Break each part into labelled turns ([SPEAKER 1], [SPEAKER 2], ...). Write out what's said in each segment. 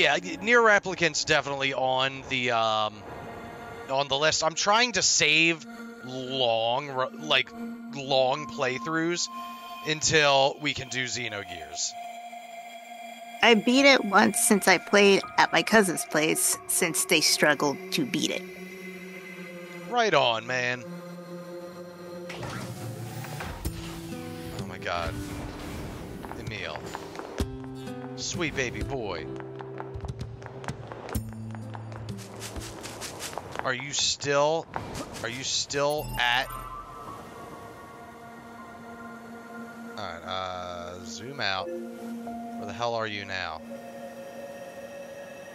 [SPEAKER 1] yeah, NieR Replicant's definitely on the um on the list. I'm trying to save long like long playthroughs until we can do Xenogears.
[SPEAKER 2] I beat it once since I played at my cousin's place since they struggled to beat it.
[SPEAKER 1] Right on, man. Oh my god. Emil. Sweet baby boy. Are you still are you still at Alright, uh zoom out. Where the hell are you now?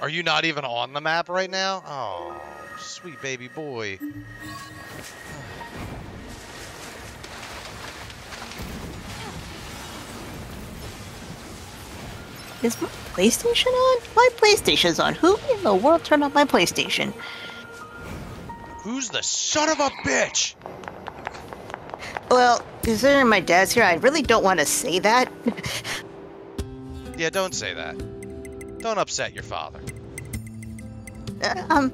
[SPEAKER 1] Are you not even on the map right now? Oh, sweet baby boy.
[SPEAKER 2] Is my PlayStation on? My PlayStation's on. Who in the world turned on my PlayStation?
[SPEAKER 1] Who's the son of a bitch?
[SPEAKER 2] Well, considering my dad's here, I really don't want to say that.
[SPEAKER 1] Yeah, don't say that. Don't upset your father.
[SPEAKER 2] Uh, um,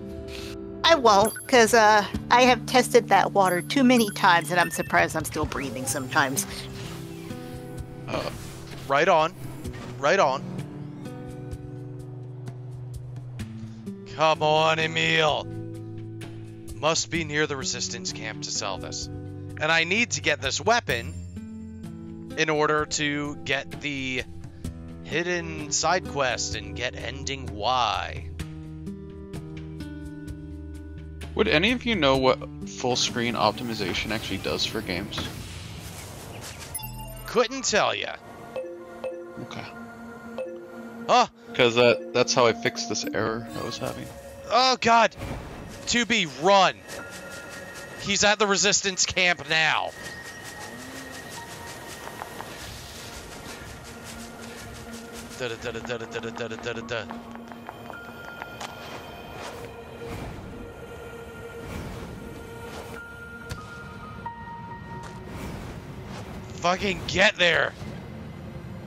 [SPEAKER 2] I won't, because uh, I have tested that water too many times, and I'm surprised I'm still breathing sometimes.
[SPEAKER 1] Uh, Right on. Right on. Come on, Emil. Must be near the resistance camp to sell this. And I need to get this weapon in order to get the hidden side quest and get ending Y.
[SPEAKER 3] Would any of you know what full screen optimization actually does for games?
[SPEAKER 1] Couldn't tell ya.
[SPEAKER 3] Okay.
[SPEAKER 1] Oh,
[SPEAKER 3] Because that that's how I fixed this error I was having.
[SPEAKER 1] oh God. 2B, run. He's at the resistance camp now. Da -da -da Fucking get there.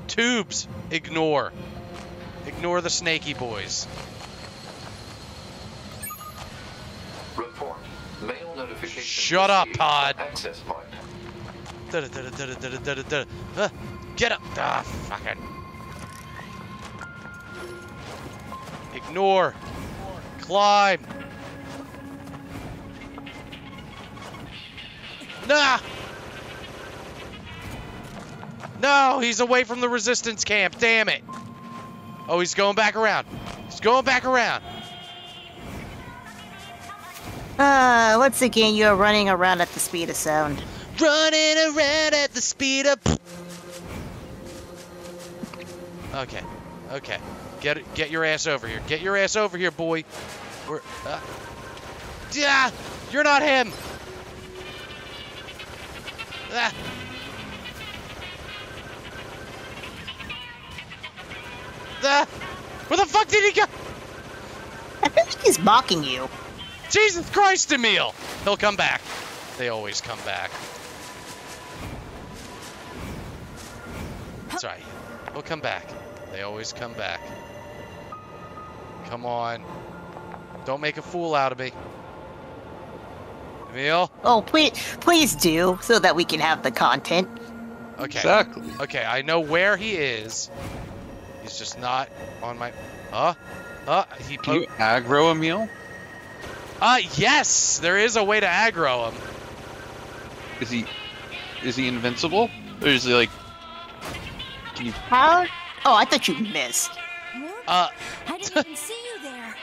[SPEAKER 1] Tubes, ignore. Ignore the snaky boys. Shut up. Pod.
[SPEAKER 4] Access point.
[SPEAKER 1] Da-da-da-da-da-da-da-da. Uh, Get up! Ah, fucking. Ignore. Climb. Nah! No, he's away from the resistance camp. Damn it. Oh, he's going back around. He's going back around.
[SPEAKER 2] Uh, once again, you're running around at the speed of sound.
[SPEAKER 1] Running around at the speed of. Okay, okay. Get it, get your ass over here. Get your ass over here, boy. We're. Uh, yeah, you're not him. Ah. Ah. Where the fuck did he go?
[SPEAKER 2] I feel like he's mocking you.
[SPEAKER 1] Jesus Christ, Emil! He'll come back. They always come back. That's right. He'll come back. They always come back. Come on. Don't make a fool out of me. Emil?
[SPEAKER 2] Oh, please, please do, so that we can have the content.
[SPEAKER 1] Okay.
[SPEAKER 3] Exactly.
[SPEAKER 1] Okay, I know where he is. He's just not on my. Huh? Huh? He.
[SPEAKER 3] Can you
[SPEAKER 1] Po-
[SPEAKER 3] aggro Emil?
[SPEAKER 1] Uh, yes! There is a way to aggro him.
[SPEAKER 3] Is he is he invincible? Or is he like can you
[SPEAKER 2] How? Oh, I thought you missed.
[SPEAKER 1] Uh,
[SPEAKER 5] I didn't even see you there.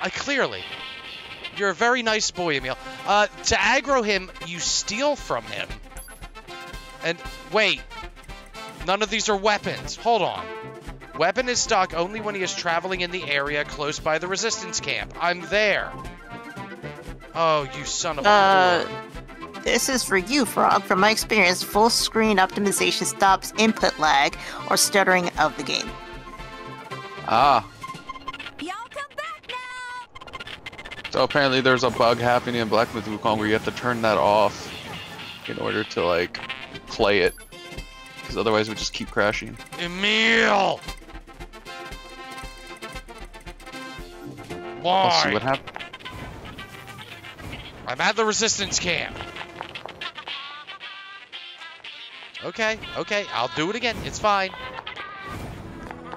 [SPEAKER 1] I clearly. You're a very nice boy, Emil. Uh, to aggro him, you steal from him. And wait, none of these are weapons. Hold on. Weapon is stuck only when he is traveling in the area close by the resistance camp. I'm there. Oh, you son of a
[SPEAKER 2] Uh. This is for you, Frog. From my experience, full screen optimization stops input lag or stuttering of the game.
[SPEAKER 3] Ah.
[SPEAKER 5] Y'all come back now.
[SPEAKER 3] So apparently there's a bug happening in Black Myth Wukong where you have to turn that off in order to like play it. Because otherwise we'd just keep crashing.
[SPEAKER 1] Emil!
[SPEAKER 3] I'll see
[SPEAKER 1] Why?
[SPEAKER 3] what happens.
[SPEAKER 1] I'm at the resistance camp. Okay, okay, I'll do it again. It's fine.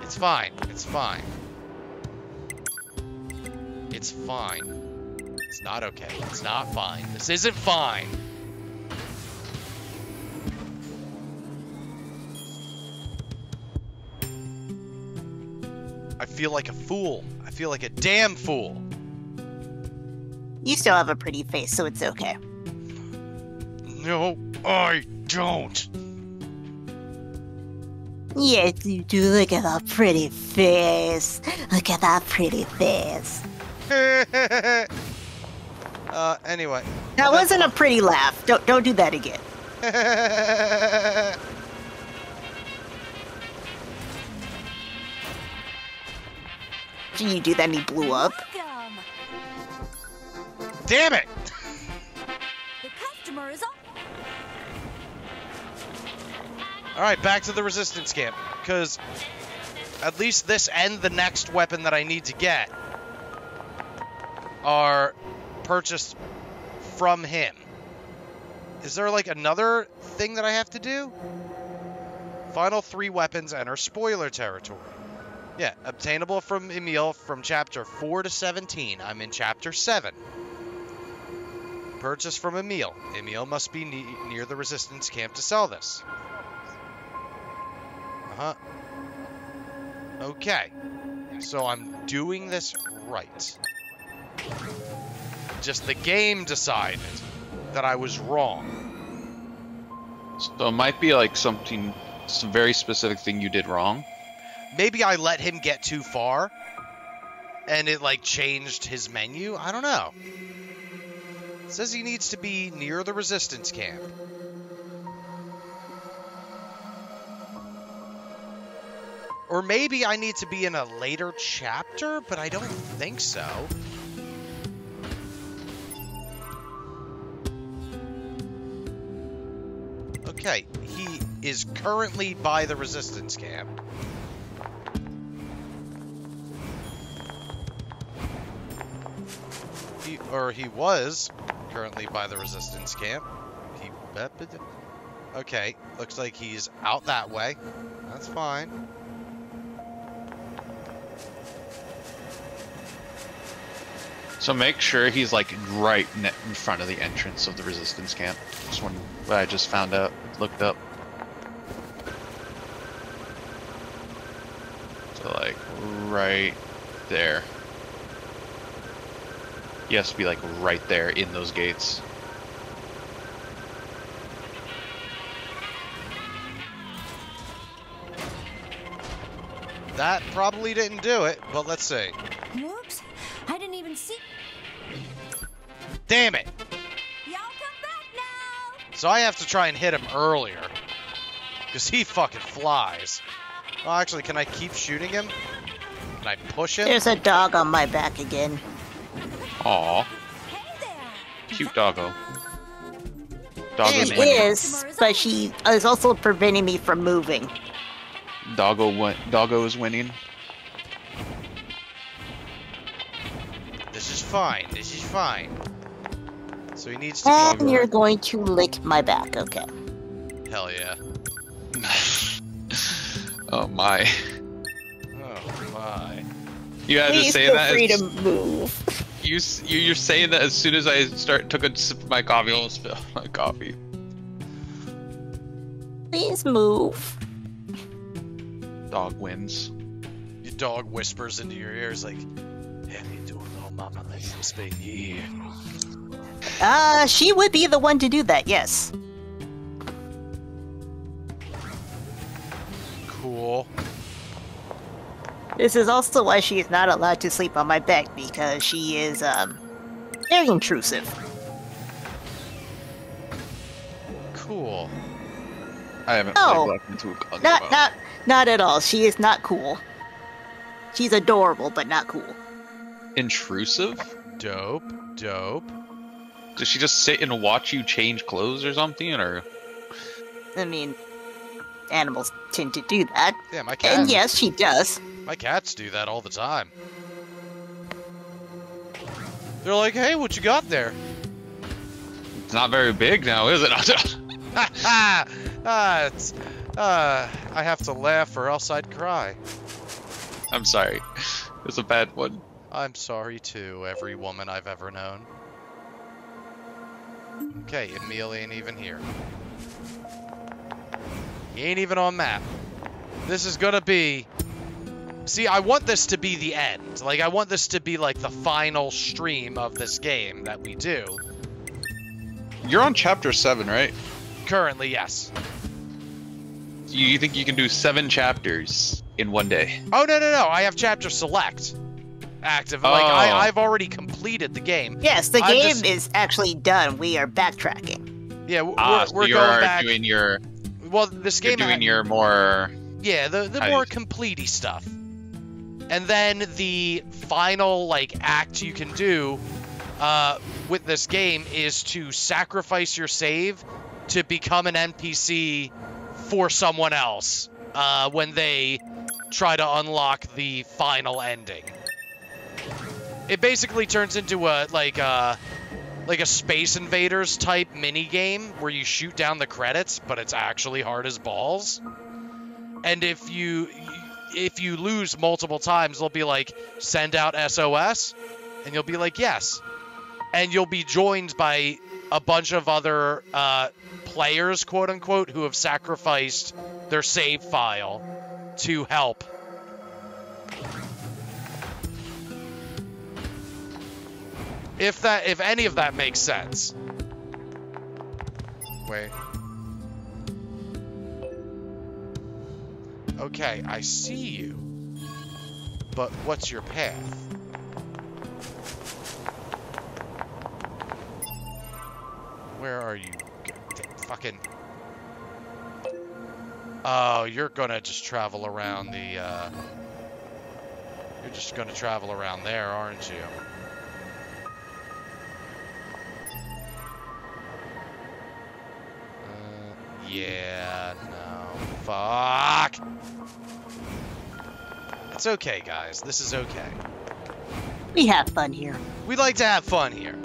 [SPEAKER 1] It's fine. It's fine. It's fine. It's not okay. It's not fine. This isn't fine. I feel like a fool. I feel like a damn fool.
[SPEAKER 2] You still have a pretty face, so it's okay.
[SPEAKER 1] No, I don't.
[SPEAKER 2] Yes, you do. Look at that pretty face. Look at that pretty face.
[SPEAKER 1] uh, anyway.
[SPEAKER 2] That wasn't a pretty laugh. Don't don't do that again. Did you do that and he blew up?
[SPEAKER 1] Damn it!
[SPEAKER 5] The customer is up.
[SPEAKER 1] Alright, back to the resistance camp. Because at least this and the next weapon that I need to get are purchased from him. Is there like another thing that I have to do? Final three weapons enter spoiler territory. Yeah, obtainable from Emil from chapter 4 to 17. I'm in chapter 7. Purchase from Emil. Emil must be ne- near the resistance camp to sell this. Uh huh. Okay. So I'm doing this right. Just the game decided that I was wrong.
[SPEAKER 3] So it might be like something, some very specific thing you did wrong.
[SPEAKER 1] Maybe I let him get too far and it like changed his menu. I don't know. Says he needs to be near the resistance camp. Or maybe I need to be in a later chapter, but I don't think so. Okay, he is currently by the resistance camp. He, or he was currently by the resistance camp. Okay, looks like he's out that way. That's fine.
[SPEAKER 3] So make sure he's like right in front of the entrance of the resistance camp. Just one what I just found out, looked up. So like right there. He has to be like right there in those gates.
[SPEAKER 1] That probably didn't do it, but let's see.
[SPEAKER 5] Whoops. I didn't even see.
[SPEAKER 1] Damn it!
[SPEAKER 5] Y'all come back now.
[SPEAKER 1] So I have to try and hit him earlier. Because he fucking flies. Well, actually, can I keep shooting him? Can I push him?
[SPEAKER 2] There's a dog on my back again.
[SPEAKER 3] Aw, cute doggo. Doggo's
[SPEAKER 2] She is, but she is also preventing me from moving.
[SPEAKER 3] Doggo win- Doggo is winning.
[SPEAKER 1] This is fine. This is fine. So he needs to
[SPEAKER 2] And you're going to lick my back, okay.
[SPEAKER 1] Hell yeah.
[SPEAKER 3] oh my.
[SPEAKER 1] Oh my.
[SPEAKER 3] You had to
[SPEAKER 2] Please
[SPEAKER 3] say
[SPEAKER 2] feel
[SPEAKER 3] that.
[SPEAKER 2] free to move.
[SPEAKER 3] You, s- you you're saying that as soon as I start took a sip of my coffee, I'll spill my coffee.
[SPEAKER 2] Please move.
[SPEAKER 3] Dog wins.
[SPEAKER 1] Your dog whispers into your ears like, How you doing, little mama? Let's just be here.
[SPEAKER 2] Uh, she would be the one to do that, yes.
[SPEAKER 1] Cool.
[SPEAKER 2] This is also why she is not allowed to sleep on my back because she is, um, very intrusive.
[SPEAKER 1] Cool.
[SPEAKER 3] I haven't
[SPEAKER 2] No.
[SPEAKER 3] played Black Myth Wukong
[SPEAKER 2] Not, not, not at all. She is not cool. She's adorable, but not cool.
[SPEAKER 3] intrusive.
[SPEAKER 1] Dope. Dope.
[SPEAKER 3] Does she just sit and watch you change clothes or something, or
[SPEAKER 2] I mean, animals tend to do that.
[SPEAKER 1] Yeah, my cat.
[SPEAKER 2] And yes, she does.
[SPEAKER 1] My cats do that all the time. They're like, hey, what you got there?
[SPEAKER 3] It's not very big now, is it?
[SPEAKER 1] Ah, it's, uh, I have to laugh or else I'd cry.
[SPEAKER 3] I'm sorry. It's a bad one.
[SPEAKER 1] I'm sorry too, every woman I've ever known. Okay, Emil ain't even here. He ain't even on map. This is gonna be... See, I want this to be the end. Like, I want this to be, like, the final stream of this game that we do.
[SPEAKER 3] You're on chapter seven, right?
[SPEAKER 1] Currently, yes.
[SPEAKER 3] You, you think you can do seven chapters in one day?
[SPEAKER 1] Oh, no, no, no. I have chapter select active. Like,
[SPEAKER 3] Oh.
[SPEAKER 1] I, I've already completed the game.
[SPEAKER 2] Yes, the
[SPEAKER 1] I'm
[SPEAKER 2] game
[SPEAKER 1] just-
[SPEAKER 2] is actually done. We are backtracking.
[SPEAKER 1] Yeah,
[SPEAKER 3] Ah,
[SPEAKER 1] we're,
[SPEAKER 3] so
[SPEAKER 1] we're
[SPEAKER 3] you
[SPEAKER 1] going
[SPEAKER 3] are
[SPEAKER 1] back.
[SPEAKER 3] doing your
[SPEAKER 1] well, this
[SPEAKER 3] you're
[SPEAKER 1] game
[SPEAKER 3] doing
[SPEAKER 1] ha-
[SPEAKER 3] your more
[SPEAKER 1] Yeah, the the
[SPEAKER 3] How
[SPEAKER 1] more
[SPEAKER 3] you-
[SPEAKER 1] completey stuff. And then the final like act you can do uh, with this game is to sacrifice your save to become an NPC for someone else uh, when they try to unlock the final ending. It basically turns into a like a like a Space Invaders type mini game where you shoot down the credits, but it's actually hard as balls. And if you if you lose multiple times, they'll be like send out SOS, and you'll be like yes, and you'll be joined by a bunch of other uh, players, quote unquote, who have sacrificed their save file to help. If that, if any of that makes sense. Wait. Okay, I see you. But what's your path? Where are you? Fucking. Oh, you're gonna just travel around the, uh... You're just gonna travel around there, aren't you? Uh, yeah, no. Fuck! It's okay, guys. This is okay.
[SPEAKER 2] We have fun here.
[SPEAKER 1] We like to have fun here.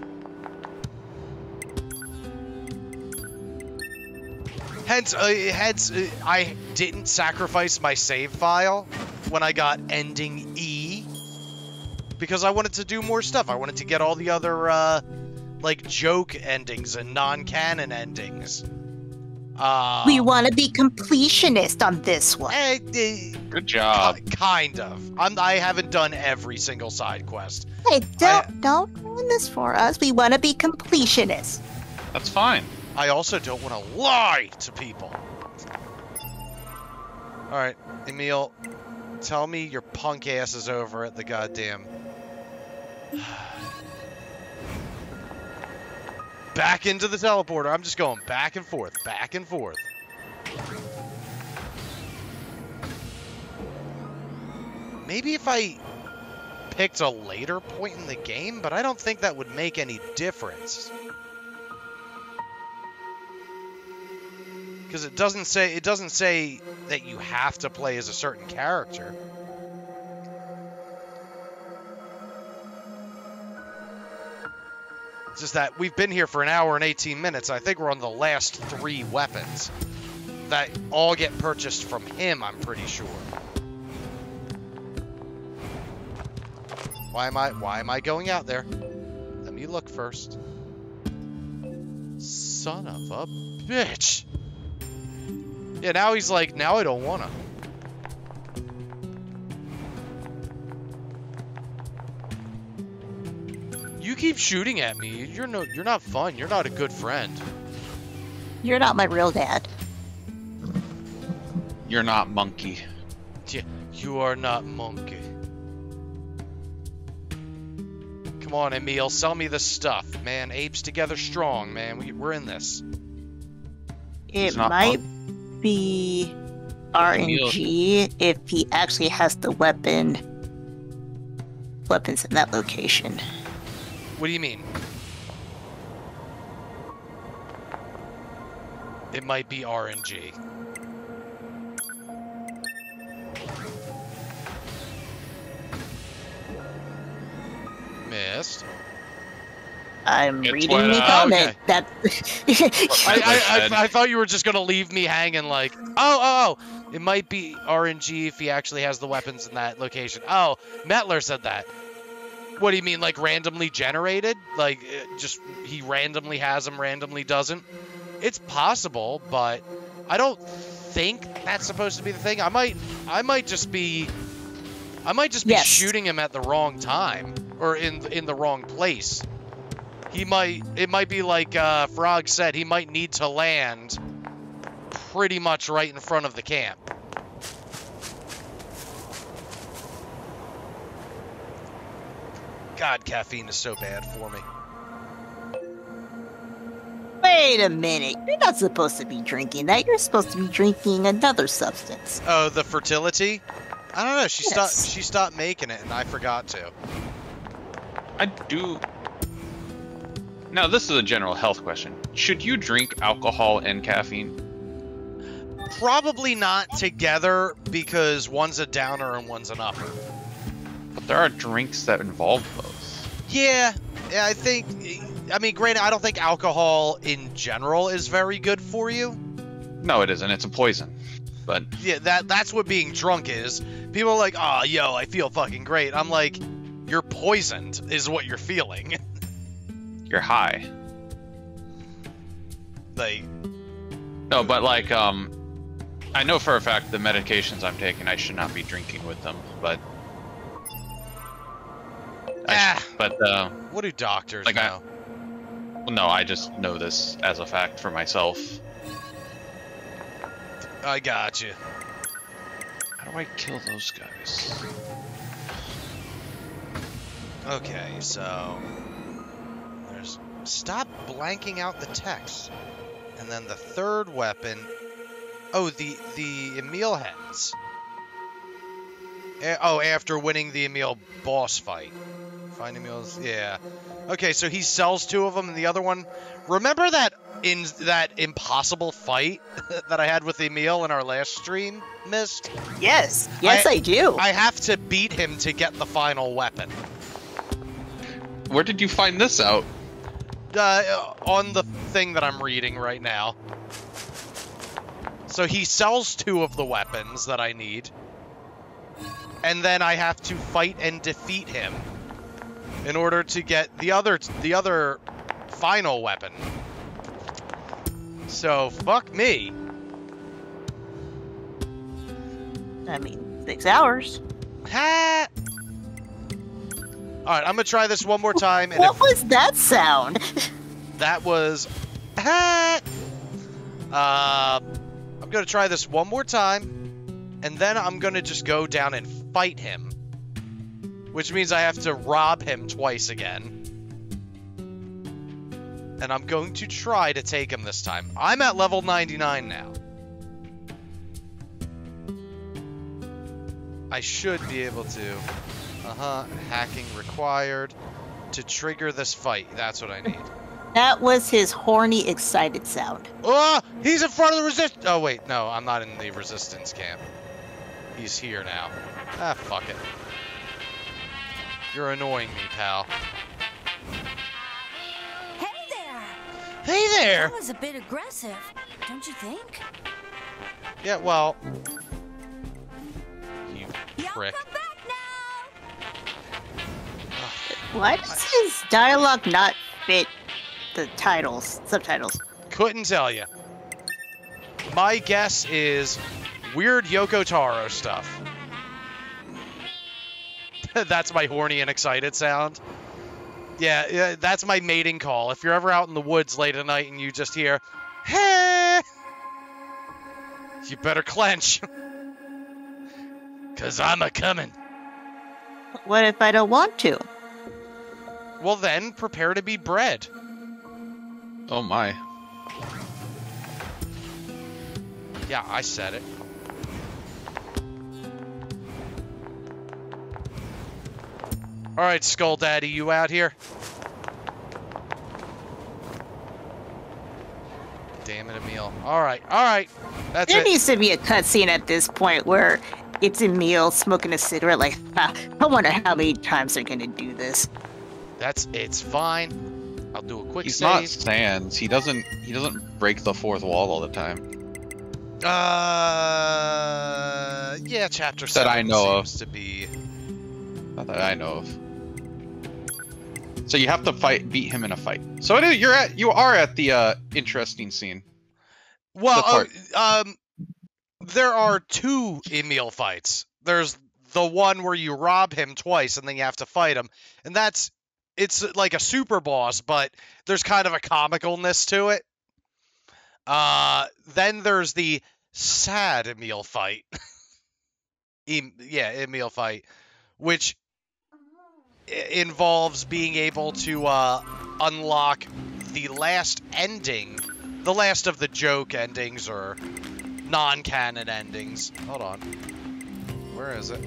[SPEAKER 1] Hence, uh, hence, uh, I didn't sacrifice my save file when I got ending E because I wanted to do more stuff. I wanted to get all the other, uh, like joke endings and non-canon endings. Uh,
[SPEAKER 2] we want to be completionist on this one.
[SPEAKER 1] eh, eh,
[SPEAKER 3] good job.
[SPEAKER 1] ki- kind of. I'm, I haven't done every single side quest.
[SPEAKER 2] Hey, don't don't ruin this for us. We want to be completionists.
[SPEAKER 3] That's fine.
[SPEAKER 1] I also don't want to lie to people. All right, Emil, tell me your punk ass is over at the goddamn. Back into the teleporter. I'm just going back and forth, back and forth. Maybe if I picked a later point in the game, but I don't think that would make any difference. because it doesn't say it doesn't say that you have to play as a certain character. Just that we've been here for an hour and 18 minutes. I think we're on the last three weapons that all get purchased from him. I'm pretty sure. Why am I why am I going out there? Let me look first. Son of a bitch. Yeah, now he's like, now I don't wanna. Keep shooting at me. You're no you're not fun. You're not a good friend.
[SPEAKER 2] You're not my real dad.
[SPEAKER 3] You're not monkey.
[SPEAKER 1] Yeah, you are not monkey. Come on, Emil, sell me the stuff, man. Apes together strong, man. We, we're in this.
[SPEAKER 2] It
[SPEAKER 3] not
[SPEAKER 2] might be RNG if he actually has the weapon weapons in that location.
[SPEAKER 1] What do you mean? It might be RNG. Missed.
[SPEAKER 2] I'm
[SPEAKER 3] It's
[SPEAKER 2] reading the comment.
[SPEAKER 1] okay.
[SPEAKER 2] That
[SPEAKER 1] I, I, I, I thought you were just gonna leave me hanging like, oh, oh, oh, it might be RNG if he actually has the weapons in that location. Oh, Metler said that. What do you mean, like randomly generated? Like, uh, just he randomly has them, randomly doesn't? It's possible, but I don't think that's supposed to be the thing. I might, I might just be, I might just be
[SPEAKER 2] Yes.
[SPEAKER 1] shooting him at the wrong time or in in the wrong place. He might, it might be like uh, Frog said, he might need to land pretty much right in front of the camp. God, caffeine is so bad for me.
[SPEAKER 2] Wait a minute. You're not supposed to be drinking that. You're supposed to be drinking another substance.
[SPEAKER 1] Oh, the fertility? I don't know. She
[SPEAKER 2] Yes.
[SPEAKER 1] stopped. She stopped making it, and I forgot to.
[SPEAKER 3] I do. Now, this is a general health question. Should you drink alcohol and caffeine?
[SPEAKER 1] Probably not together because one's a downer and one's an upper.
[SPEAKER 3] But there are drinks that involve both.
[SPEAKER 1] Yeah, yeah, I think. I mean, granted, I don't think alcohol in general is very good for you.
[SPEAKER 3] No, it isn't. It's a poison. But
[SPEAKER 1] Yeah, that that's what being drunk is. People are like, "Oh, yo, I feel fucking great." I'm like, "You're poisoned," is what you're feeling.
[SPEAKER 3] you're high.
[SPEAKER 1] like,
[SPEAKER 3] No, but like, um, I know for a fact the medications I'm taking, I should not be drinking with them. But,
[SPEAKER 1] ah,
[SPEAKER 3] but uh,
[SPEAKER 1] what do doctors
[SPEAKER 3] Like I-
[SPEAKER 1] know?
[SPEAKER 3] well, no, I just know this as a fact for myself.
[SPEAKER 1] I got you.
[SPEAKER 3] How do I kill those guys?
[SPEAKER 1] Okay, so there's stop blanking out the text, and then the third weapon. Oh, the the Emil heads. A- oh, after winning the Emil boss fight, find meals. Yeah. Okay, so he sells two of them, and the other one. Remember that in that impossible fight that I had with Emil in our last stream, Mist?
[SPEAKER 2] Yes. Yes, I, do.
[SPEAKER 1] I have to beat him to get the final weapon.
[SPEAKER 3] Where did you find this out?
[SPEAKER 1] uh, on the thing that I'm reading right now. So he sells two of the weapons that I need. And then I have to fight and defeat him in order to get the other the other final weapon. So fuck me.
[SPEAKER 2] I mean, six hours.
[SPEAKER 1] Ha! All right, I'm gonna try this one more time, and
[SPEAKER 2] What
[SPEAKER 1] if
[SPEAKER 2] was that sound?
[SPEAKER 1] That was. Ha! Uh, I'm gonna try this one more time, and then I'm gonna just go down and fight him. Which means I have to rob him twice again. And I'm going to try to take him this time. I'm at level 99 now. I should be able to. Uh huh. Hacking required. To trigger this fight. That's what I need.
[SPEAKER 2] That was his horny, excited sound.
[SPEAKER 1] Oh, he's in front of the resist. Oh wait, no, I'm not in the resistance camp. He's here now. Ah, fuck it. You're annoying me, pal.
[SPEAKER 5] Hey there!
[SPEAKER 1] Hey there.
[SPEAKER 5] That was a bit aggressive, don't you think?
[SPEAKER 1] Yeah, well, you prick.
[SPEAKER 5] come back now!
[SPEAKER 2] Why does his dialogue not fit the titles, subtitles?
[SPEAKER 1] Couldn't tell you. My guess is weird Yoko Taro stuff. that's my horny and excited sound. Yeah, yeah, that's my mating call. If you're ever out in the woods late at night and you just hear, hey, you better clench. Cause I'm a coming.
[SPEAKER 2] What if I don't want to?
[SPEAKER 1] Well then, prepare to be bred.
[SPEAKER 3] Oh my.
[SPEAKER 1] Yeah, I said it. All right, Skull Daddy, you out here? Damn it, Emil. All right, all right. That's
[SPEAKER 2] There
[SPEAKER 1] it.
[SPEAKER 2] needs to be a cutscene at this point where it's Emil smoking a cigarette. Like, ah, I wonder how many times they're gonna do this.
[SPEAKER 1] That's it's fine. I'll do a quick
[SPEAKER 3] He's
[SPEAKER 1] save.
[SPEAKER 3] not Sans. He doesn't. He doesn't break the fourth wall all the time.
[SPEAKER 1] Uh, yeah, chapter seven
[SPEAKER 3] That I know of.
[SPEAKER 1] to be.
[SPEAKER 3] Not that I know of. So you have to fight, beat him in a fight. So is, you're at, you are at the uh, interesting scene.
[SPEAKER 1] Well,
[SPEAKER 3] part.
[SPEAKER 1] uh, um, there are two Emil fights. There's the one where you rob him twice and then you have to fight him, and that's it's like a super boss, but there's kind of a comicalness to it. Uh, then there's the sad Emil fight. em- yeah, Emil fight, which involves being able to uh, unlock the last ending, the last of the joke endings or non-canon endings. Hold on, where is it?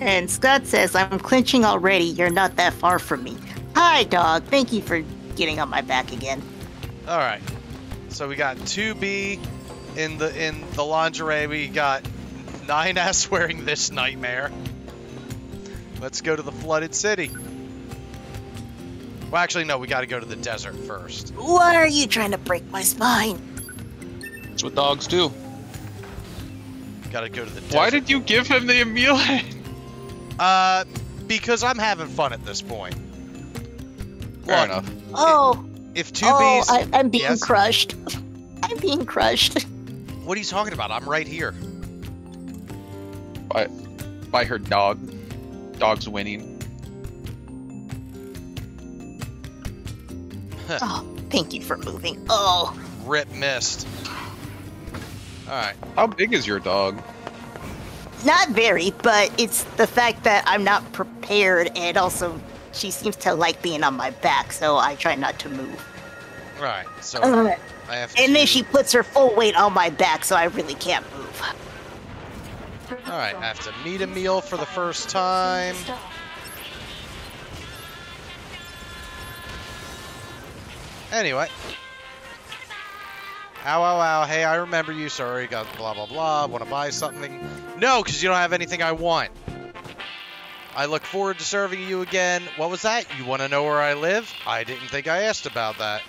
[SPEAKER 2] And Scott says, I'm clinching already. You're not that far from me. Hi, dog. Thank you for getting on my back again.
[SPEAKER 1] All right. So we got 2B in the in the lingerie. We got 9S wearing this nightmare. Let's go to the flooded city. Well, actually, no. We got to go to the desert first.
[SPEAKER 2] Why are you trying to break my spine?
[SPEAKER 3] That's what dogs do.
[SPEAKER 1] Got to go to the desert.
[SPEAKER 3] Why did you give him the amulet?
[SPEAKER 1] Uh, because I'm having fun at this point.
[SPEAKER 3] Fair
[SPEAKER 1] Look,
[SPEAKER 3] enough.
[SPEAKER 2] Oh,
[SPEAKER 1] If 2B's,
[SPEAKER 2] oh, I, I'm being
[SPEAKER 1] Yes?
[SPEAKER 2] crushed. I'm being crushed.
[SPEAKER 1] what are you talking about? I'm right here.
[SPEAKER 3] By, by her dog. Dog's winning.
[SPEAKER 2] Oh, thank you for moving. Oh,
[SPEAKER 1] Rip missed. All right.
[SPEAKER 3] How big is your dog?
[SPEAKER 2] not very, but it's the fact that I'm not prepared, and also she seems to like being on my back, so I try not to move.
[SPEAKER 1] Right, So
[SPEAKER 2] Ugh.
[SPEAKER 1] I have.
[SPEAKER 2] and then she puts her full weight on my back, so I really can't move.
[SPEAKER 1] All right. I have to meet Emil for the first time. Anyway. Ow, ow, ow. Hey, I remember you. Sorry, got blah, blah, blah. Want to buy something? No, because you don't have anything I want. I look forward to serving you again. What was that? You want to know where I live? I didn't think I asked about that.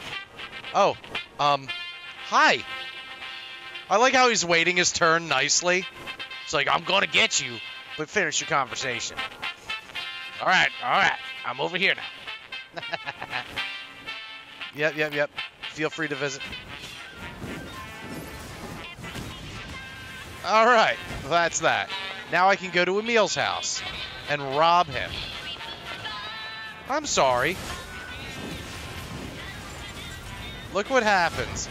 [SPEAKER 1] Oh, um, hi. I like how he's waiting his turn nicely. It's like, I'm going to get you, but finish your conversation. All right, all right. I'm over here now. yep, yep, yep. Feel free to visit. All right, that's that. Now I can go to Emil's house and rob him. I'm sorry. Look what happens.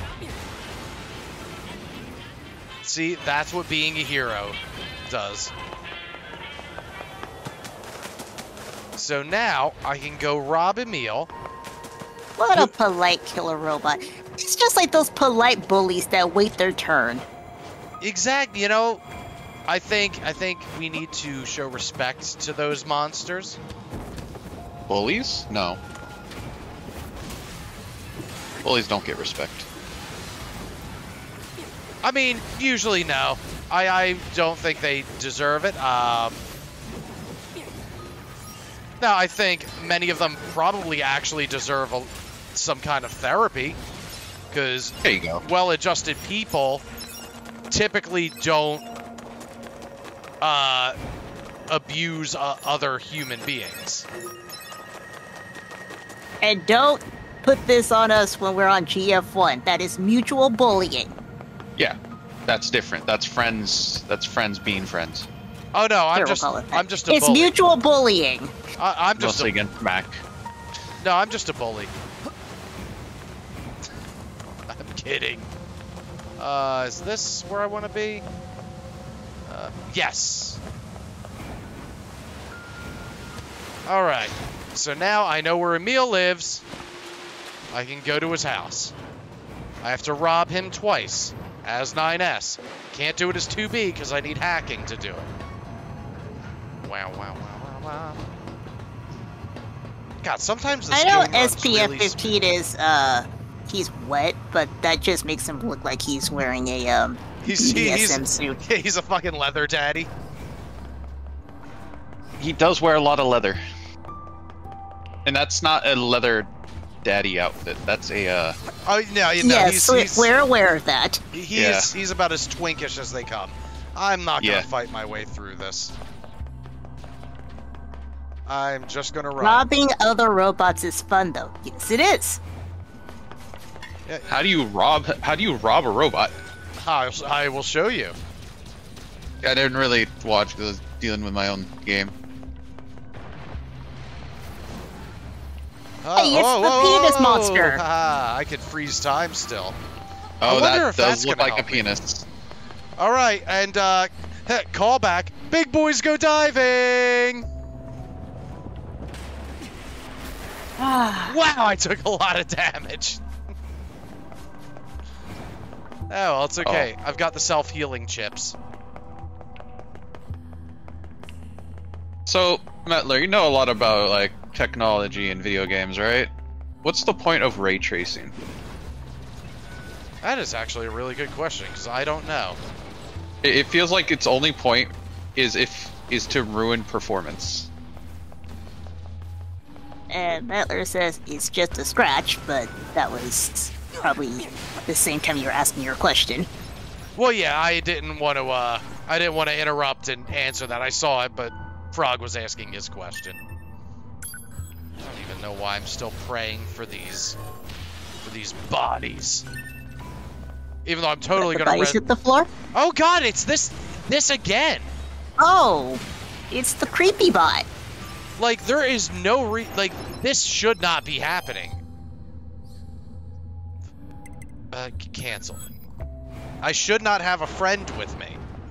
[SPEAKER 1] See, that's what being a hero does. So now I can go rob Emil.
[SPEAKER 2] What a polite killer robot. It's just like those polite bullies that wait their turn.
[SPEAKER 1] Exactly, you know, I think I think we need to show respect to those monsters.
[SPEAKER 3] Bullies? No. Bullies don't get respect.
[SPEAKER 1] I mean, usually no. I, I don't think they deserve it. Um, now, I think many of them probably actually deserve a, some kind of therapy because
[SPEAKER 3] There you go.
[SPEAKER 1] well-adjusted people typically don't uh, abuse uh, other human beings.
[SPEAKER 2] And don't put this on us when we're on GF1. That is mutual bullying.
[SPEAKER 3] Yeah, that's different. That's friends. That's friends being friends.
[SPEAKER 1] Oh no, I'm
[SPEAKER 2] Here, we'll
[SPEAKER 1] just
[SPEAKER 2] call it that.
[SPEAKER 1] I'm just a
[SPEAKER 2] It's
[SPEAKER 1] bully.
[SPEAKER 2] mutual bullying.
[SPEAKER 1] I, I'm just
[SPEAKER 3] Mostly
[SPEAKER 1] a,
[SPEAKER 3] against Mac.
[SPEAKER 1] no, I'm just a bully. I'm kidding. Uh, is this where I want to be? Uh, yes. All right. So now I know where Emil lives. I can go to his house. I have to rob him twice as 9S. Can't do it as 2B because I need hacking to do it. Wow, wow, wow, wow, wow. God, sometimes this
[SPEAKER 2] I know SPF
[SPEAKER 1] really
[SPEAKER 2] 15 is, uh, he's wet, but that just makes him look like he's wearing a, um,
[SPEAKER 1] He's,
[SPEAKER 2] BDSM
[SPEAKER 1] he's,
[SPEAKER 2] suit.
[SPEAKER 1] he's a fucking leather daddy.
[SPEAKER 3] He does wear a lot of leather. And that's not a leather daddy outfit. That's a uh,
[SPEAKER 1] Oh no, you know,
[SPEAKER 2] yes,
[SPEAKER 1] he's,
[SPEAKER 2] we-
[SPEAKER 1] he's,
[SPEAKER 2] we're aware of that.
[SPEAKER 1] he's
[SPEAKER 3] Yeah.
[SPEAKER 1] he's about as twinkish as they come. I'm not gonna
[SPEAKER 3] Yeah.
[SPEAKER 1] fight my way through this. I'm just gonna run.
[SPEAKER 2] Robbing other robots is fun, though. Yes, it is.
[SPEAKER 3] how do you rob? How do you rob a robot?
[SPEAKER 1] I, I will show you.
[SPEAKER 3] I didn't really watch because I was dealing with my own game.
[SPEAKER 1] Oh,
[SPEAKER 2] Hey, it's
[SPEAKER 1] whoa,
[SPEAKER 2] the
[SPEAKER 1] whoa,
[SPEAKER 2] penis
[SPEAKER 1] whoa.
[SPEAKER 2] monster.
[SPEAKER 1] Ah, I could freeze time still. I
[SPEAKER 3] Oh,
[SPEAKER 1] wonder
[SPEAKER 3] that
[SPEAKER 1] if that's
[SPEAKER 3] does look like a
[SPEAKER 1] help me.
[SPEAKER 3] penis.
[SPEAKER 1] All right, and uh, heh, call back. Big boys go diving.
[SPEAKER 2] Ah,
[SPEAKER 1] Wow, I took a lot of damage. oh, well, it's okay. I've got the self-healing chips.
[SPEAKER 3] So, Metler, you know a lot about like technology and video games, right? What's the point of ray tracing?
[SPEAKER 1] That is actually a really good question because I don't know.
[SPEAKER 3] It, it feels like its only point is if is to ruin performance.
[SPEAKER 2] and Mettler says it's just a scratch, but that was probably the same time you were asking your question.
[SPEAKER 1] Well, yeah, I didn't want to. Uh, I didn't want to interrupt and answer that. I saw it, but Frog was asking his question. Even know why I'm still praying for these, for these bodies. Even though I'm totally gonna.
[SPEAKER 2] bodies hit the floor.
[SPEAKER 1] oh God, it's this, this again.
[SPEAKER 2] Oh, it's the creepy bot.
[SPEAKER 1] Like there is no re. Like this should not be happening. Uh, cancel. I should not have a friend with me,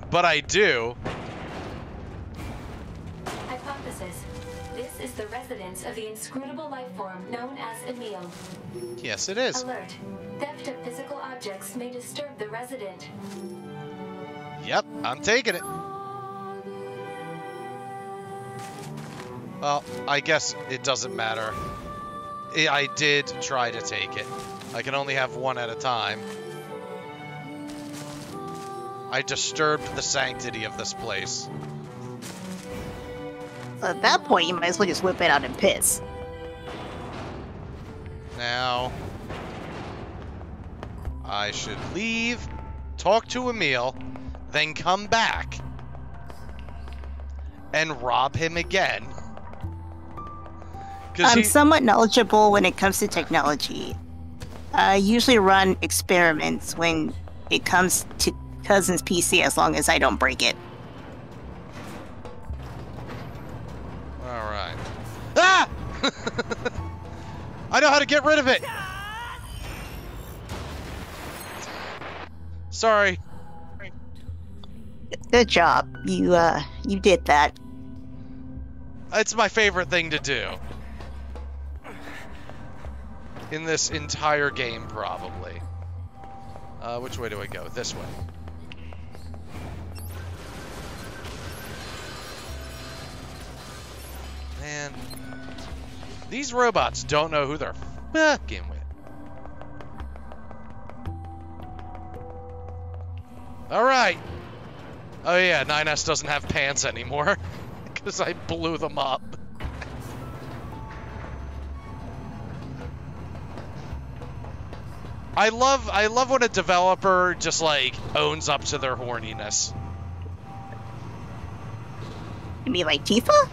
[SPEAKER 1] but I do.
[SPEAKER 6] Is the residence of the inscrutable life form known as Emil.
[SPEAKER 1] Yes, it is.
[SPEAKER 6] Alert. Theft of physical objects may disturb the resident.
[SPEAKER 1] Yep, I'm taking it. Well, I guess it doesn't matter. I I did try to take it. I can only have one at a time. I disturbed the sanctity of this place.
[SPEAKER 2] At that point, you might as well just whip it out and piss.
[SPEAKER 1] Now, I should leave, talk to Emil, then come back and rob him again.
[SPEAKER 2] I'm
[SPEAKER 1] he,
[SPEAKER 2] somewhat knowledgeable when it comes to technology. I usually run experiments when it comes to Cousin's PC as long as I don't break it.
[SPEAKER 1] I know how to get rid of it. Sorry.
[SPEAKER 2] Good job. You uh you did that.
[SPEAKER 1] It's my favorite thing to do. In this entire game, probably. Uh, which way do I go? This way. Man. These robots don't know who they're fucking with. Alright. Oh yeah, 9S doesn't have pants anymore. Because I blew them up. I love I love when a developer just like owns up to their horniness.
[SPEAKER 2] You mean like Tifa?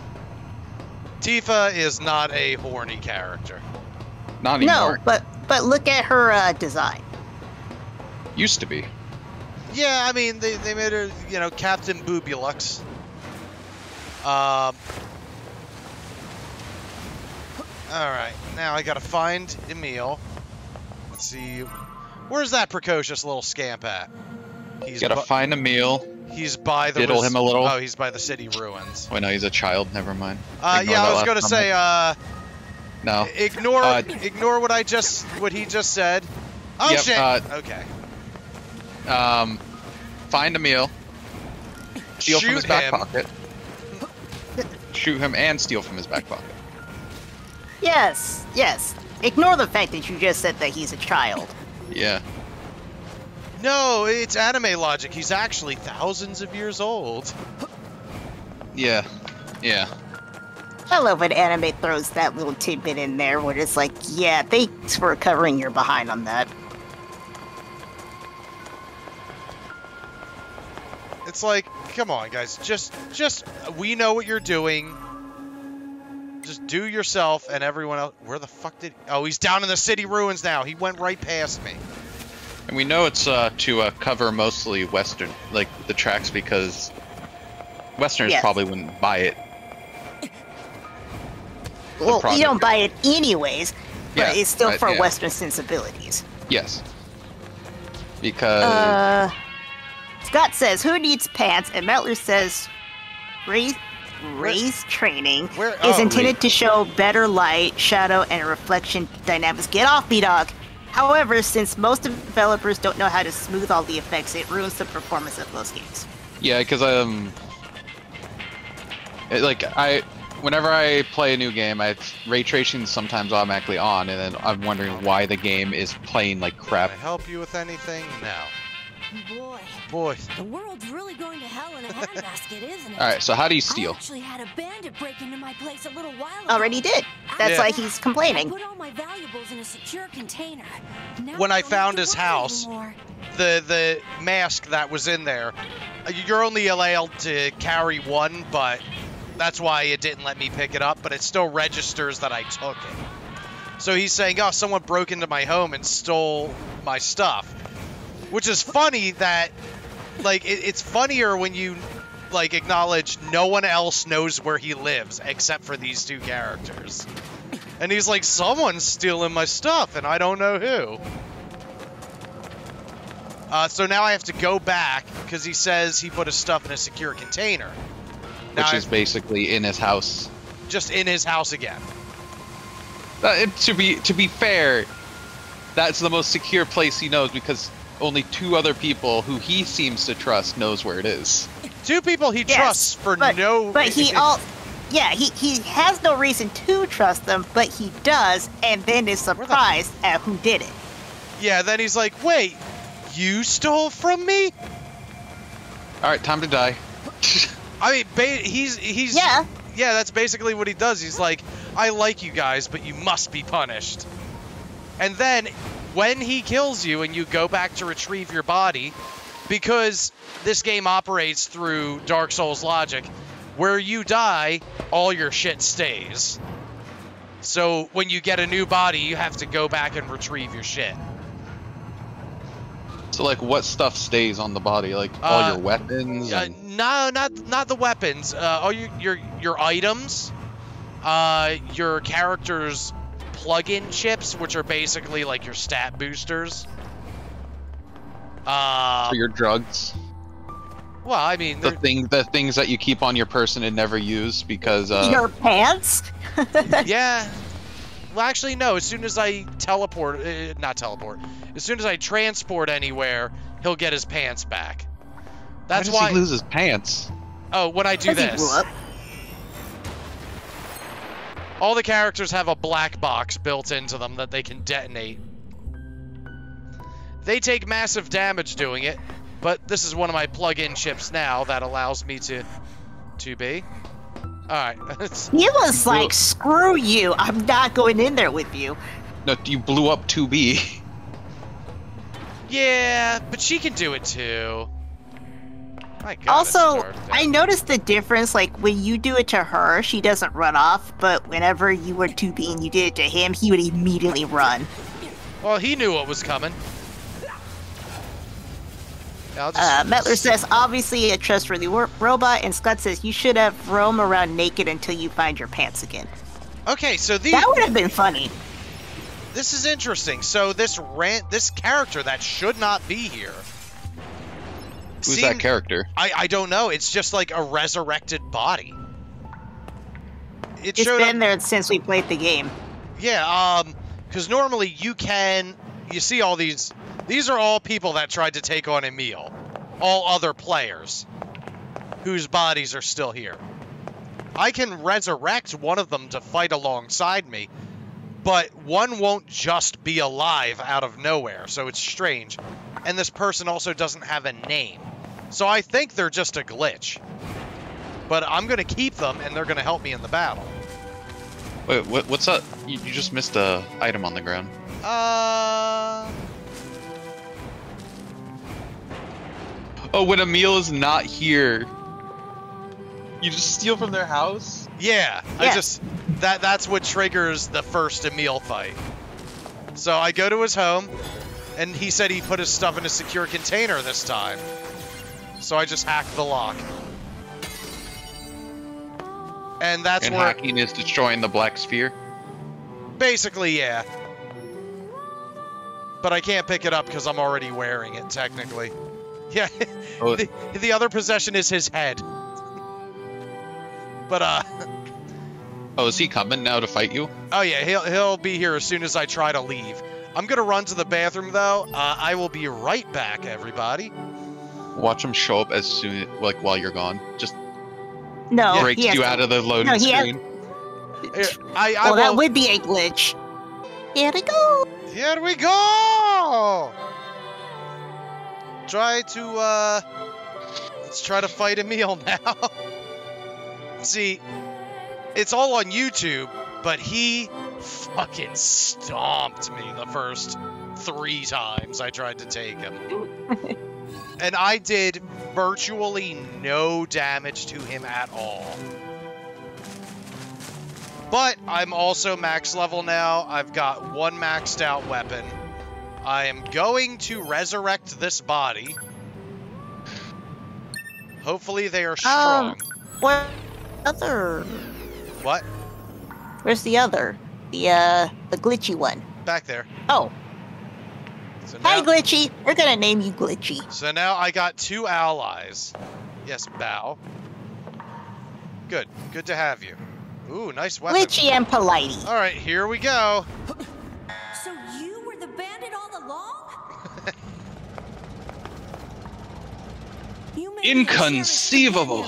[SPEAKER 1] Tifa is not a horny character.
[SPEAKER 3] Not anymore.
[SPEAKER 2] No, but but look at her uh, design.
[SPEAKER 3] Used to be.
[SPEAKER 1] Yeah, I mean they, they made her, you know, Captain Boobulux. Um Alright, now I gotta find Emil. Let's see. Where's that precocious little scamp at? He's
[SPEAKER 3] Gotta find Emil.
[SPEAKER 1] He's by the
[SPEAKER 3] diddle him a little.
[SPEAKER 1] Oh, he's by the city ruins.
[SPEAKER 3] Wait, no, he's a child. Never mind.
[SPEAKER 1] Uh, yeah, I was gonna say, uh,
[SPEAKER 3] No.
[SPEAKER 1] ignore,
[SPEAKER 3] Uh,
[SPEAKER 1] ignore what I just, what he just said. Oh
[SPEAKER 3] Yep,
[SPEAKER 1] shit.
[SPEAKER 3] uh,
[SPEAKER 1] okay.
[SPEAKER 3] Um, find Emil. Steal from his back
[SPEAKER 1] him.
[SPEAKER 3] pocket. Shoot him and steal from his back pocket.
[SPEAKER 2] Yes, yes. Ignore the fact that you just said that he's a child.
[SPEAKER 3] Yeah.
[SPEAKER 1] No, it's anime logic. He's actually thousands of years old.
[SPEAKER 3] Yeah. Yeah.
[SPEAKER 2] I love when anime throws that little tidbit in there where it's like, yeah, thanks for covering your behind on that.
[SPEAKER 1] It's like, come on, guys. Just, just, we know what you're doing. Just do yourself and everyone else. Where the fuck did? Oh, he's down in the city ruins now. He went right past me.
[SPEAKER 3] And we know it's uh, to uh, cover mostly Western, like the tracks, because Westerners
[SPEAKER 2] Yes.
[SPEAKER 3] probably wouldn't buy it.
[SPEAKER 2] Well, you don't buy it anyways, but
[SPEAKER 3] Yeah,
[SPEAKER 2] it's still
[SPEAKER 3] but,
[SPEAKER 2] for
[SPEAKER 3] yeah.
[SPEAKER 2] Western sensibilities.
[SPEAKER 3] Yes. Because
[SPEAKER 2] Uh, Scott says, "Who needs pants?" And Metler says, "Race, ray tracing
[SPEAKER 1] Where-
[SPEAKER 2] is
[SPEAKER 1] oh,
[SPEAKER 2] intended to show better light, shadow, and reflection dynamics. Get off me, dog." However, since most developers don't know how to smooth all the effects, it ruins the performance of most games.
[SPEAKER 3] yeah, because um, it, like I, whenever I play a new game, I ray tracing is sometimes automatically on, and then I'm wondering why the game is playing like crap.
[SPEAKER 1] Can I help you with anything? No.
[SPEAKER 5] Boy,
[SPEAKER 1] Boy,
[SPEAKER 5] the world's really going to hell in a handbasket, isn't it?
[SPEAKER 3] All right, so how do you steal?
[SPEAKER 5] I
[SPEAKER 3] steal?
[SPEAKER 5] actually had a bandit break into my place a little while ago.
[SPEAKER 2] Already did. That's
[SPEAKER 1] Yeah.
[SPEAKER 2] why he's complaining.
[SPEAKER 5] I put all my valuables in a secure container. Now
[SPEAKER 1] When I
[SPEAKER 5] don't
[SPEAKER 1] found his house,
[SPEAKER 5] anymore.
[SPEAKER 1] the the mask that was in there, you're only allowed to carry one, but that's why it didn't let me pick it up. But it still registers that I took it. So he's saying, "Oh, someone broke into my home and stole my stuff," which is funny that, like, it, it's funnier when you like acknowledge no one else knows where he lives except for these two characters. And he's like, someone's stealing my stuff, and I don't know who. Uh, so now I have to go back because he says he put his stuff in a secure container. Now
[SPEAKER 3] Which is basically in his house.
[SPEAKER 1] just in his house again.
[SPEAKER 3] Uh, to be to be fair, that's the most secure place he knows because only two other people who he seems to trust knows where it is.
[SPEAKER 1] Two people he
[SPEAKER 2] Yes,
[SPEAKER 1] trusts for
[SPEAKER 2] but,
[SPEAKER 1] no.
[SPEAKER 2] But he all, yeah, he he has no reason to trust them, but he does, and then is surprised at who did it.
[SPEAKER 1] Yeah, then he's like, wait, you stole from me?
[SPEAKER 3] All right, time to die.
[SPEAKER 1] I mean, ba- he's he's
[SPEAKER 2] Yeah.
[SPEAKER 1] yeah. That's basically what he does. He's like, I like you guys, but you must be punished. And then when he kills you and you go back to retrieve your body, because this game operates through Dark Souls logic, where you die, all your shit stays. So when you get a new body, you have to go back and retrieve your shit.
[SPEAKER 3] So like, what stuff stays on the body? Like all
[SPEAKER 1] Uh,
[SPEAKER 3] your weapons.
[SPEAKER 1] Uh,
[SPEAKER 3] and-
[SPEAKER 1] no, not not the weapons. Uh, all your your your items, uh, your character's plug-in chips, which are basically like your stat boosters. Uh,
[SPEAKER 3] for your drugs.
[SPEAKER 1] well, I mean,
[SPEAKER 3] The
[SPEAKER 1] they're-
[SPEAKER 3] thing, the things that you keep on your person and never use because uh,
[SPEAKER 2] Your pants?
[SPEAKER 1] yeah. Well, actually, no. As soon as I teleport, uh, not teleport. As soon as I transport anywhere, he'll get his pants back. That's
[SPEAKER 3] why does
[SPEAKER 1] why.
[SPEAKER 3] he lose his pants?
[SPEAKER 1] oh, when I do
[SPEAKER 2] Because he
[SPEAKER 1] this.
[SPEAKER 2] Blew up.
[SPEAKER 1] All the characters have a black box built into them that they can detonate. They take massive damage doing it, but this is one of my plug-in chips now that allows me to to be. All right.
[SPEAKER 2] He was like, "Screw you! I'm not going in there with you."
[SPEAKER 3] No, you blew up 2B.
[SPEAKER 1] yeah, but she can do it too. God,
[SPEAKER 2] also, I noticed the difference. Like when you do it to her, she doesn't run off, but whenever you were 2B and you did it to him, he would immediately run.
[SPEAKER 1] Well, he knew what was coming. Just-
[SPEAKER 2] Uh, Metler says, obviously a trustworthy robot, and Scott says, you should have roam around naked until you find your pants again.
[SPEAKER 1] Okay, so these
[SPEAKER 2] That would have been funny.
[SPEAKER 1] this is interesting. So this rant, this character that should not be here.
[SPEAKER 3] Who's
[SPEAKER 1] seem-
[SPEAKER 3] that character?
[SPEAKER 1] I I don't know. It's just like a resurrected body. It
[SPEAKER 2] It's
[SPEAKER 1] showed
[SPEAKER 2] been
[SPEAKER 1] up,
[SPEAKER 2] there since we played the game.
[SPEAKER 1] yeah. Um, because normally you can, you see all these. These are all people that tried to take on Emil, all other players, whose bodies are still here. I can resurrect one of them to fight alongside me, but one won't just be alive out of nowhere, so it's strange. And this person also doesn't have a name. So I think they're just a glitch. But I'm going to keep them, and they're going to help me in the battle.
[SPEAKER 3] Wait, what, what's up? You, you just missed a item on the ground.
[SPEAKER 1] Uh,
[SPEAKER 3] Oh, when Emil is not here, you just steal from their house.
[SPEAKER 1] Yeah. I just that that's what triggers the first Emil fight. So I go to his home, and he said he put his stuff in a secure container this time. So I just hacked the lock. And that's
[SPEAKER 3] and
[SPEAKER 1] where
[SPEAKER 3] hacking is destroying the black sphere.
[SPEAKER 1] Basically, yeah. But I can't pick it up because I'm already wearing it, technically. Yeah,
[SPEAKER 3] Oh.
[SPEAKER 1] the, the other possession is his head. But, uh,
[SPEAKER 3] Oh, is he coming now to fight you?
[SPEAKER 1] oh yeah, he'll, he'll be here as soon as I try to leave. I'm gonna run to the bathroom, though. Uh, I will be right back, everybody.
[SPEAKER 3] Watch him show up as soon, like while you're gone. Just
[SPEAKER 2] No,
[SPEAKER 3] breaks you
[SPEAKER 2] to-
[SPEAKER 3] out of the loading
[SPEAKER 2] No, he has-
[SPEAKER 3] screen.
[SPEAKER 1] I, I
[SPEAKER 2] Well, that would be a glitch. Here we go.
[SPEAKER 1] Here we go! Try to, uh... Let's try to fight Emil now. See, it's all on YouTube, but he fucking stomped me the first three times I tried to take him. and I did virtually no damage to him at all. But I'm also max level now. I've got one maxed out weapon. I am going to resurrect this body. Hopefully they are strong.
[SPEAKER 2] Um, What other?
[SPEAKER 1] what?
[SPEAKER 2] Where's the other? The uh, the glitchy one.
[SPEAKER 1] Back there.
[SPEAKER 2] Oh,
[SPEAKER 1] So
[SPEAKER 2] hi, glitchy. We're gonna name you Glitchy.
[SPEAKER 1] so now I got two allies. Yes, bow. Good. Good to have you. Ooh, nice weapon.
[SPEAKER 2] Glitchy and Politey.
[SPEAKER 1] All right, here we go.
[SPEAKER 5] So you were the bandit all along? You may be
[SPEAKER 3] Inconceivable.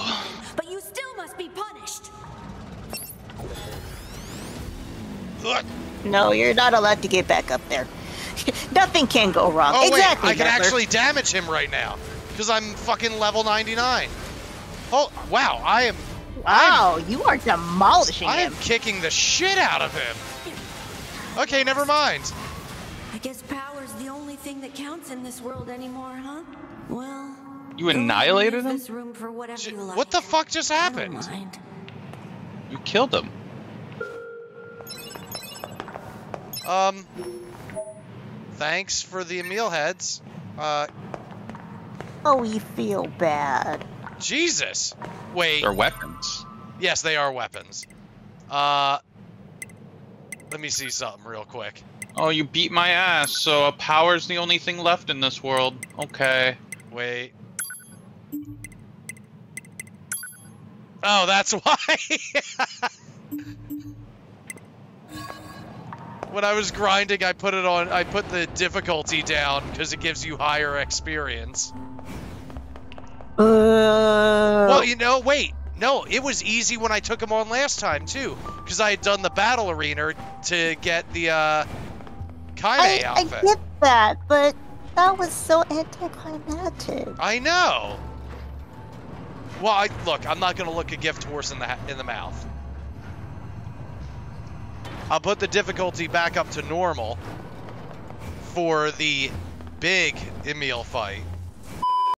[SPEAKER 2] No, you're not allowed to get back up there. Nothing can go wrong.
[SPEAKER 1] Oh
[SPEAKER 2] exactly.
[SPEAKER 1] wait, I can
[SPEAKER 2] Pepper.
[SPEAKER 1] actually damage him right now because I'm fucking level 99. Oh wow, I am
[SPEAKER 2] Wow, you are demolishing
[SPEAKER 1] I am
[SPEAKER 2] him.
[SPEAKER 1] kicking the shit out of him. Okay, never mind.
[SPEAKER 5] I guess power's the only thing that counts in this world anymore, huh? Well.
[SPEAKER 3] You
[SPEAKER 5] go ahead and
[SPEAKER 3] annihilated
[SPEAKER 5] use
[SPEAKER 3] him?
[SPEAKER 5] This room for whatever you like.
[SPEAKER 1] What the fuck just
[SPEAKER 5] I don't
[SPEAKER 1] happened?
[SPEAKER 5] mind.
[SPEAKER 3] You killed him.
[SPEAKER 1] Um, thanks for the meal heads. Uh,
[SPEAKER 2] Oh, we feel bad.
[SPEAKER 1] Jesus. Wait.
[SPEAKER 3] They're weapons.
[SPEAKER 1] Yes, they are weapons. Uh, let me see something real quick.
[SPEAKER 3] Oh, you beat my ass, so a power's the only thing left in this world. Okay.
[SPEAKER 1] Wait. Oh, that's why. When I was grinding, I put it on. I put the difficulty down because it gives you higher experience.
[SPEAKER 2] Uh,
[SPEAKER 1] Well, you know, wait. No, it was easy when I took him on last time too, because I had done the battle arena to get the uh, Kaine
[SPEAKER 2] I, I get that, but that was so anticlimactic.
[SPEAKER 1] I know. Well, I, look, I'm not gonna look a gift horse in the in the mouth. I'll put the difficulty back up to normal for the big Emil fight.